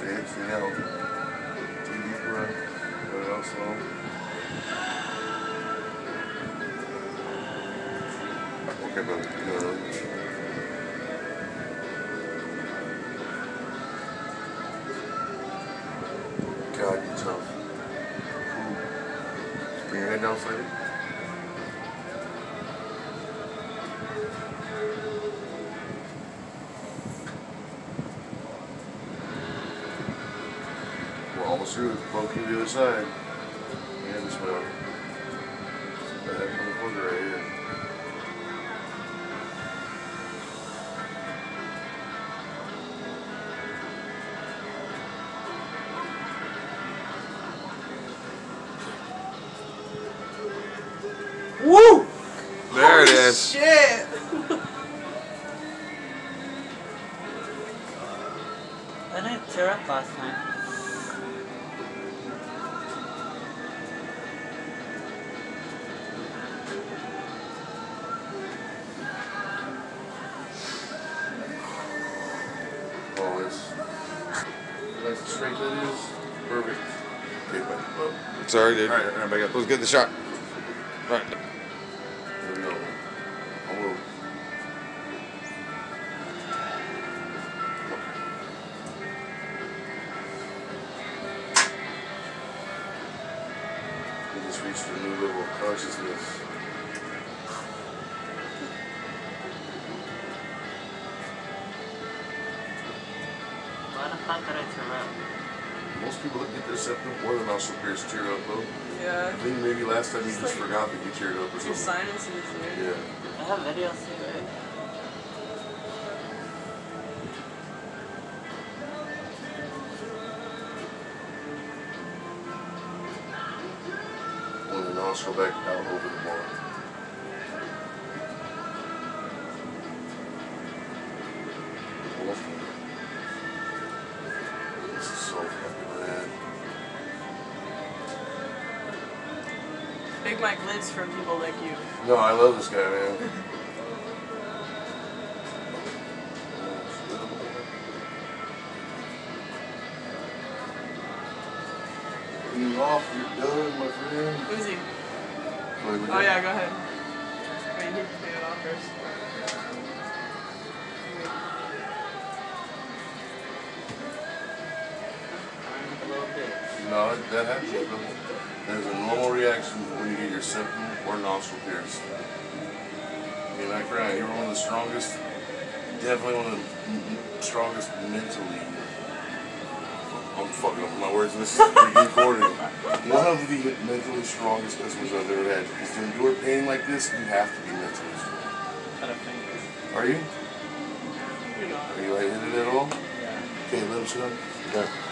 Let it out slow. Okay, brother. Uh, you got it. God, you're tough. Cool. Bring your head down. We're almost through. Poking the other side. Yeah, this way up. That motherfucker right here. Woo! There it is. Shit! I didn't tear up last time. Always. Nice and straight that is. Perfect. Okay, back up. Sorry, dude. Alright, alright, back up. Let's get the shot. Right. Here we go. I will. Just reached a new level of consciousness. Most people that get their septum or the nostril pierced tear up though. Yeah. I think maybe last time you It's just like- forgot that you teared up or Your something. sinuses, dude. Yeah. I have videos too, right? When the nostril back out over the bar. Big Mike lives for people like you. No, I love this guy, man. You off, you're done, my friend. Who's he? Wait, we Oh got- yeah, go ahead. Wait, you can take it off first. I'm a little bitch. No, that happens. There's a normal reaction when you get your septum or nostril pierced. You're not crying. You were one of the strongest, definitely one of the m- m- strongest mentally. I'm fucking up my words, this is recording. One of the mentally strongest customers I've ever had. Because to endure pain like this, you have to be mentally strong. Got a finger. Are you? You're not. Are you lightheaded at all? Yeah. Okay, let him sit down. Okay.